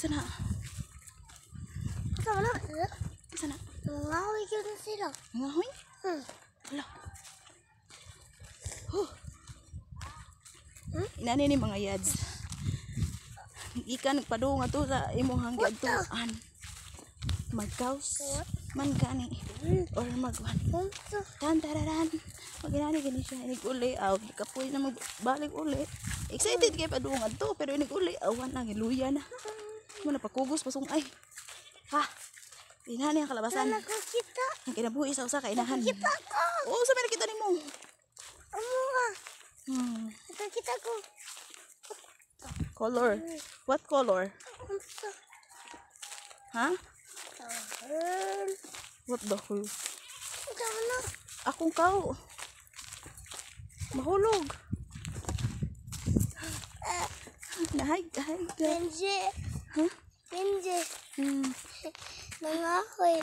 Kisa na. Ito na. Kisa na. Nangawi ko na sila. Ngahoy. Hmm. Hala. Huh. Inani ni mga yads. Ika nagpadung ato sa imuhang gadtuan. Magkaus. Man gani. Or magwan. Tan tararan. Maginani gani siya. Inig uli. Aw, kapoy na magbalik uli. Excited kay padungan to. Pero inig uli. Awan lang. Iluya na. Muna pakugos pasong ay. Ha? Inani ang kalabasan. Sana ko kita. Ang kinabuhi sa usa ka inahan. Kita ko. Oo, sa nakita ni mo. Amo nga. Hmm. Nakita ko. Color. What color? Ha? Tahun. What the hell? Ito na. Akong kao. Mahulog. Nahay, nahay. Benji. Ha? Benji. Hmm. Nangahoy.